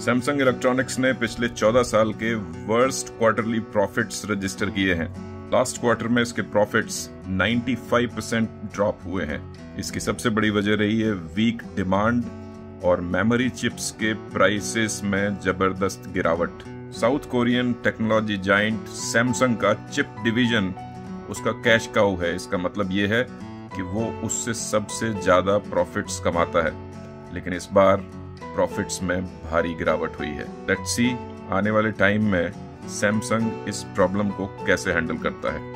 Samsung electronics ने पिछले 14 साल के वर्स्ट क्वार्टरली प्रॉफिट्स रजिस्टर किए हैं। लास्ट क्वार्टर में इसके प्रॉफिट्स 95 परसेंट ड्रॉप हुए हैं। इसकी सबसे बड़ी वजह रही है वीक डिमांड और मेमोरी चिप्स के प्राइसेस में ज़बरदस्त गिरावट। South Korean technology giant Samsung का चिप डिवीज़न उसका कैश काउ है। इसका मतलब ये है कि वो उससे सबसे ज़्यादा प्रॉफिट्स कमाता है। लेकिन इस बार प्रॉफिट्स में भारी गिरावट हुई है। लेट्स सी आने वाले टाइम में सैमसंग इस प्रॉब्लम को कैसे हैंडल करता है।